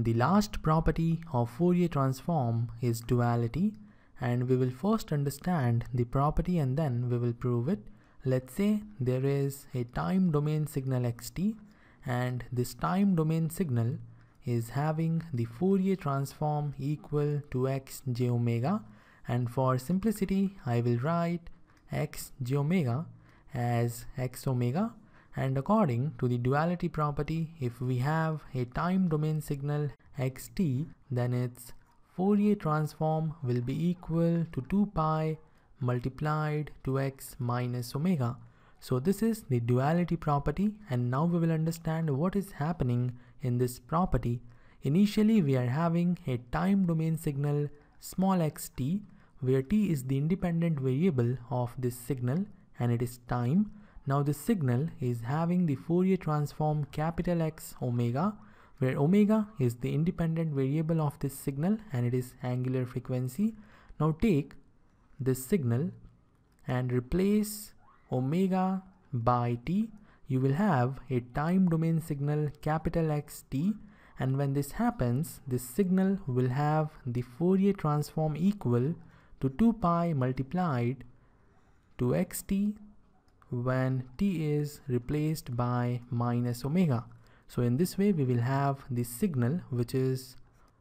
The last property of Fourier transform is duality and we will first understand the property and then we will prove it. Let's say there is a time domain signal xt and this time domain signal is having the Fourier transform equal to x j omega and for simplicity I will write x j omega as x omega and according to the duality property if we have a time domain signal xt then its Fourier transform will be equal to 2 pi multiplied to x minus omega. So this is the duality property and now we will understand what is happening in this property. Initially we are having a time domain signal small xt where t is the independent variable of this signal and it is time. Now this signal is having the Fourier transform capital X omega where omega is the independent variable of this signal and it is angular frequency. Now take this signal and replace omega by t. You will have a time domain signal capital X t and when this happens this signal will have the Fourier transform equal to 2 pi multiplied to xt when t is replaced by minus omega. So in this way we will have the signal which is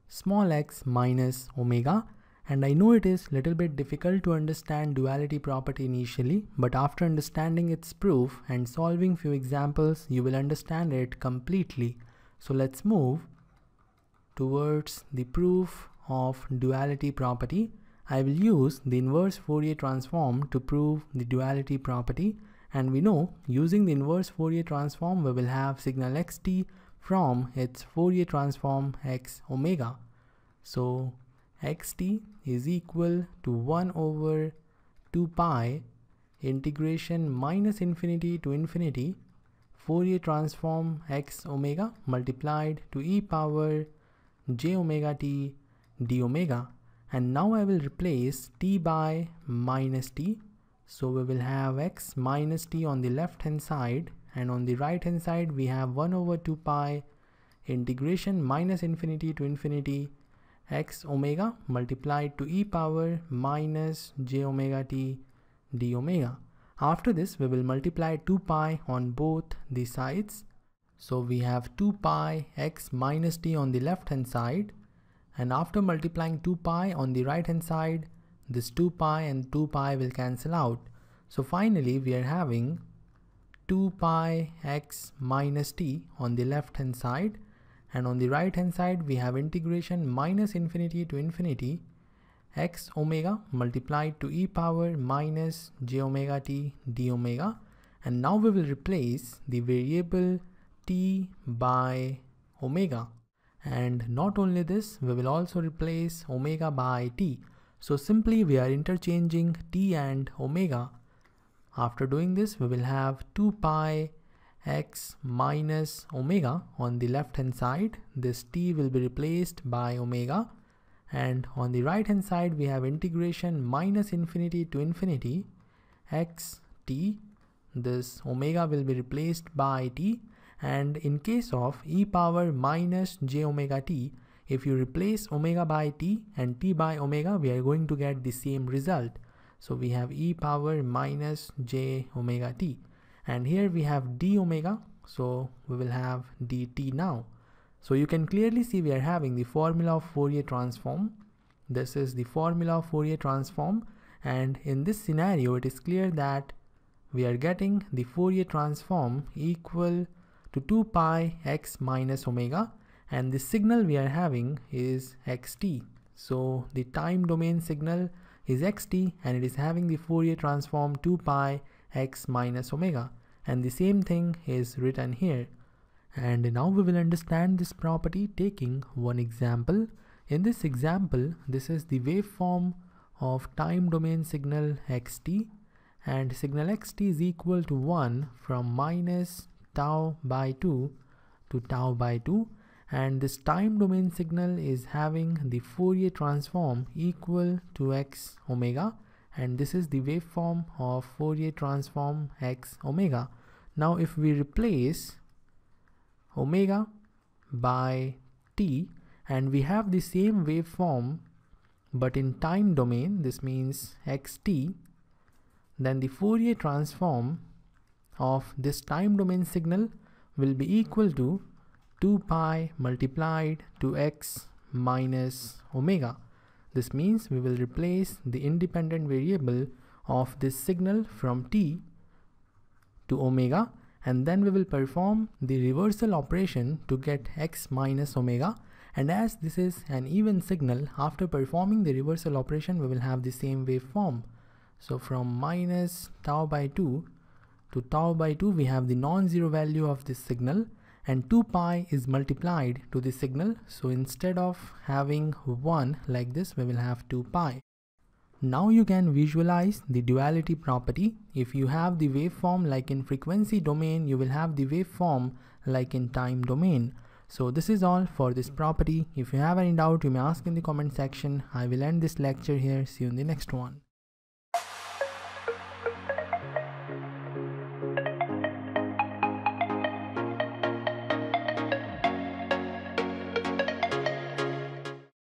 small x minus omega and I know it is little bit difficult to understand duality property initially but after understanding its proof and solving few examples you will understand it completely. So let's move towards the proof of duality property. I will use the inverse Fourier transform to prove the duality property and we know using the inverse Fourier transform we will have signal xt from its Fourier transform x omega. So xt is equal to 1 over 2 pi integration minus infinity to infinity. Fourier transform x omega multiplied to e power j omega t d omega. And now I will replace t by minus t so we will have x minus t on the left hand side and on the right hand side we have 1 over 2 pi integration minus infinity to infinity x omega multiplied to e power minus j omega t d omega. After this we will multiply 2 pi on both the sides. So we have 2 pi x minus t on the left hand side and after multiplying 2 pi on the right hand side this 2 pi and 2 pi will cancel out. So finally we are having 2 pi x minus t on the left hand side and on the right hand side we have integration minus infinity to infinity. X omega multiplied to e power minus j omega t d omega. And now we will replace the variable t by omega. And not only this we will also replace omega by t so simply we are interchanging t and omega. After doing this, we will have 2 pi x minus omega on the left hand side. This t will be replaced by omega. And on the right hand side, we have integration minus infinity to infinity x t. This omega will be replaced by t. And in case of e power minus j omega t, if you replace omega by t and t by omega, we are going to get the same result. So we have e power minus j omega t. And here we have d omega, so we will have dt now. So you can clearly see we are having the formula of Fourier transform. This is the formula of Fourier transform. And in this scenario, it is clear that we are getting the Fourier transform equal to 2 pi x minus omega and the signal we are having is xt. So the time domain signal is xt and it is having the Fourier transform 2 pi x minus omega and the same thing is written here. And now we will understand this property taking one example. In this example, this is the waveform of time domain signal xt and signal xt is equal to 1 from minus tau by 2 to tau by 2 and this time domain signal is having the Fourier transform equal to x omega and this is the waveform of Fourier transform x omega. Now if we replace omega by t and we have the same waveform but in time domain this means xt then the Fourier transform of this time domain signal will be equal to 2 pi multiplied to x minus omega. This means we will replace the independent variable of this signal from t to omega and then we will perform the reversal operation to get x minus omega. And as this is an even signal after performing the reversal operation we will have the same waveform. So from minus tau by 2 to tau by 2 we have the non-zero value of this signal and 2 pi is multiplied to the signal so instead of having 1 like this we will have 2 pi. Now you can visualize the duality property. If you have the waveform like in frequency domain you will have the waveform like in time domain. So this is all for this property. If you have any doubt you may ask in the comment section. I will end this lecture here. See you in the next one.